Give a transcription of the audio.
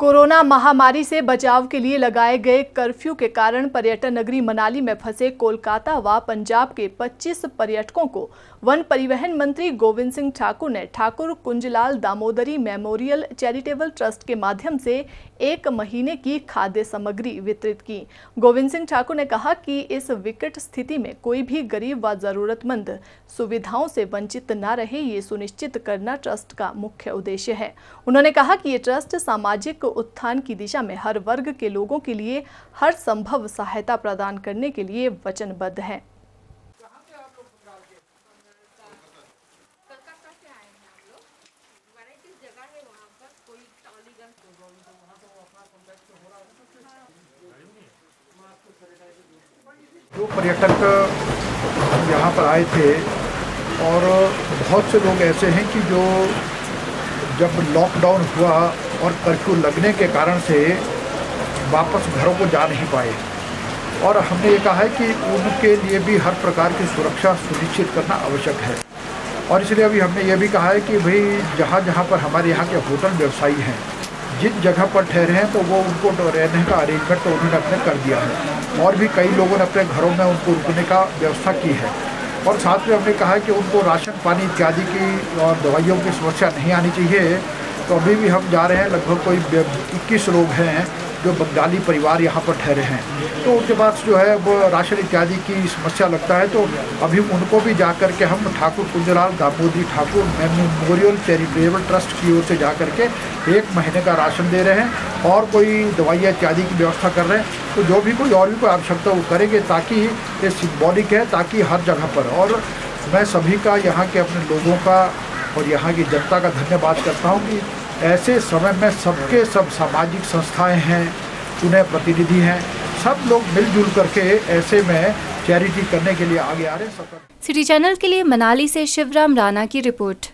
Corona महामारी से बचाव के लिए लगाए गए कर्फ्यू के कारण पर्यटन नगरी मनाली में फंसे कोलकाता व पंजाब के 25 पर्यटकों को वन परिवहन मंत्री गोविंद सिंह ठाकुर ने Thakur Kunjlal Damodari memorial charitable trust के माध्यम से एक महीने की खाद्य सामग्री वितरित की। गोविंद सिंह ठाकुर ने कहा कि इस विकट स्थिति में कोई भी गरीब व जरूरतमंद सुविधाओं से वंचित न रहे, ये सुनिश्चित करना ट्रस्ट का मुख्य उद्देश्य है। उन्होंने कहा कि ये ट्रस्ट सामाजिक उत्थान की दिशा में हर वर्ग के लोगों के लिए हर संभव सहायता प्रदान करने के लिए वचनबद्ध है। जो पर्यटक यहाँ पर आए थे और बहुत से लोग ऐसे हैं कि जो जब लॉकडाउन हुआ और कर्फ्यू लगने के कारण से वापस घरों को जा नहीं पाए। और हमने ये कहा है कि उनके लिए भी हर प्रकार की सुरक्षा सुनिश्चित करना आवश्यक है। और इसलिए अभी हमने ये भी कहा है कि भाई जहाँ जहाँ पर हमारे यहाँ के होटल व्यवसायी हैं, जिन जगह पर ठहरे हैं तो वो उनको रहने का अरेंजमेंट तो उन्होंने अपने कर दिया है। और भी कई लोगों ने अपने घरों में उनको रुकने का व्यवस्था की है। और साथ में हमने कहा है कि उनको राशन, पानी इत्यादि की और दवाइयों की समस्या नहीं आनी चाहिए। तो अभी भी हम जा रहे हैं, लगभग कोई इक्कीस लोग हैं जो बंगाली परिवार यहाँ पर ठहरे हैं। तो उनके पास जो है, वो राशन इत्यादि की समस्या लगता है तो अभी उनको भी जा कर के हम Thakur Kunjlal, Damodari Thakur memorial charitable trust की ओर से जा कर के एक महीने का राशन दे रहे हैं और कोई दवाइयाँ इत्यादि की व्यवस्था कर रहे हैं। तो जो भी कोई और भी कोई आवश्यकता वो करेंगे ताकि ये सिम्बॉलिक है, ताकि हर जगह पर। और मैं सभी का यहाँ के अपने लोगों का और यहाँ की जनता का धन्यवाद करता हूँ कि ऐसे समय में सबके सब सामाजिक संस्थाएँ हैं, चुने प्रतिनिधि हैं, सब लोग मिलजुल करके ऐसे में चैरिटी करने के लिए आगे आ रहे हैं। सिटी चैनल के लिए मनाली से शिवराम राणा की रिपोर्ट।